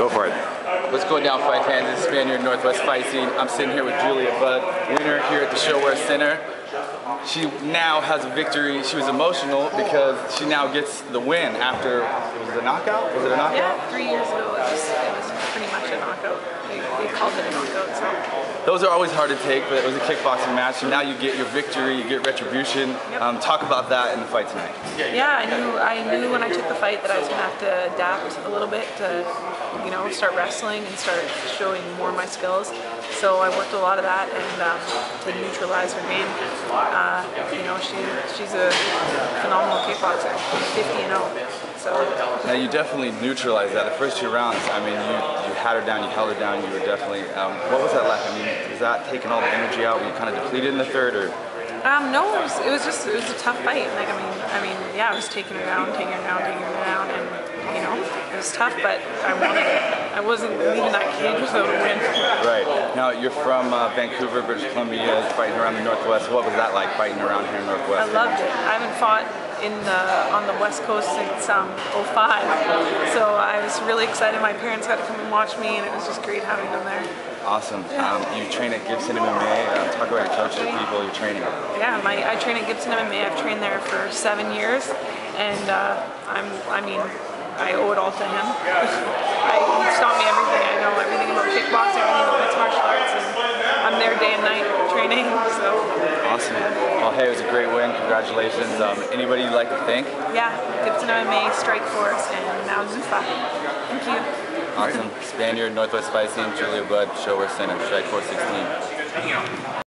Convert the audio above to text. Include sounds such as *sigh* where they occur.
Go for it. What's going down, fight fans? This is Spaniard Northwest Fight Scene. I'm sitting here with Julia Budd, winner here at the ShoWare Center. She now has a victory. She was emotional because she now gets the win after, was it a knockout? Was it a knockout? Yeah, three years ago it was, it was pretty much a knockout. They, they called it a knockout, so. Those are always hard to take, but it was a kickboxing match, and now you get your victory, you get retribution. Yep. Um, talk about that in the fight tonight. Yeah, I knew I knew when I took the fight that I was gonna have to adapt a little bit to, you know, start wrestling and start showing more of my skills. So I worked a lot of that and um, to neutralize her game. Uh, you know, she she's a phenomenal kickboxer, 50 and 0. So Now you definitely neutralized that. The first two rounds, I mean, you, you had her down, you held her down, you were definitely, um, what was that like? I mean, was that taking all the energy out? Were you kind of depleted in the third or? Um, no, it was, it was just it was a tough fight. Like I mean, I mean, yeah, I was taking her down, taking her down, taking her down, and you know, it was tough. But I wanted it. I wasn't leaving that cage without a win. Right. Now you're from uh, Vancouver, British Columbia, fighting around the Northwest. What was that like fighting around here in Northwest? I loved it. I haven't fought in the on the West Coast since um, 05. So I was really excited. My parents got to come and watch me, and it was just great having them there. Awesome. Um, you train at Gibson MMA. Uh, talk about your coaches, the people you're training. Yeah, my I train at Gibson MMA. I've trained there for seven years, and uh, I'm I mean I owe it all to him. *laughs* I, he's taught me everything I know, everything about kickboxing, everything about mixed martial arts, and I'm there day and night training. So Awesome. Well, hey, it was a great win. Congratulations. Um, anybody you'd like to thank? yeah, Gibson MMA, Strikeforce, and now Zuffa. Thank you. Awesome. *laughs* Spaniard, Northwest Fight Scene, Julia ShoWare Center, Strikeforce 16.